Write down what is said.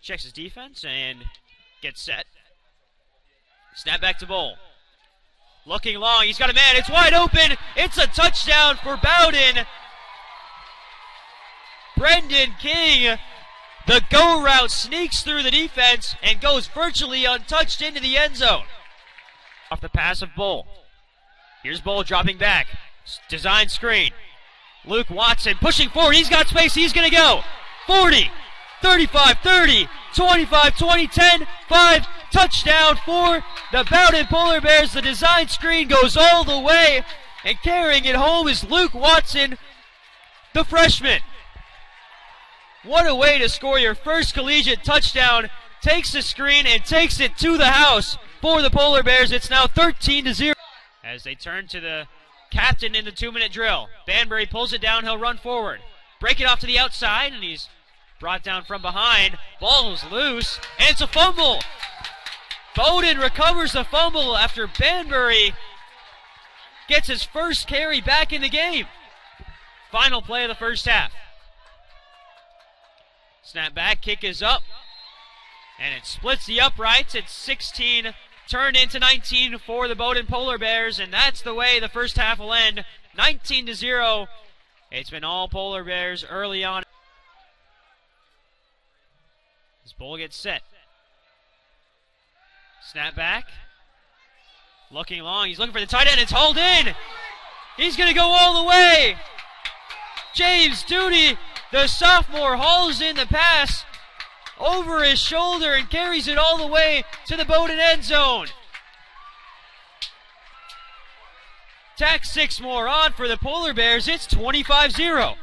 checks his defense and gets set. Snap back to Bowl. Looking long, he's got a man, it's wide open. It's a touchdown for Bowdoin. Brendan King, the go route sneaks through the defense and goes virtually untouched into the end zone. Off the pass of Bull. Here's Bull dropping back. Design screen. Luke Watson pushing forward. He's got space. He's going to go. 40, 35, 30, 25, 20, 10, 5. Touchdown for the Bowdoin Polar Bears. The design screen goes all the way. And carrying it home is Luke Watson, the freshman. What a way to score your first collegiate touchdown. Takes the screen and takes it to the house for the Polar Bears. It's now 13 to 0. As they turn to the captain in the two minute drill. Banbury pulls it down, he'll run forward. Break it off to the outside, and he's brought down from behind. Ball's loose, and it's a fumble. Bowdoin recovers the fumble after Banbury gets his first carry back in the game. Final play of the first half. Snap back, kick is up, and it splits the uprights. It's 16 turned into 19 for the Bowdoin Polar Bears, and that's the way the first half will end. 19 to 0. It's been all Polar Bears early on. Bull gets set. Snap back. Looking long. He's looking for the tight end. It's hauled in. He's going to go all the way. James Duty, the sophomore, hauls in the pass over his shoulder and carries it all the way to the Bowdoin end zone. Tack six more on for the Polar Bears. It's 25 0.